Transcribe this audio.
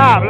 Ah,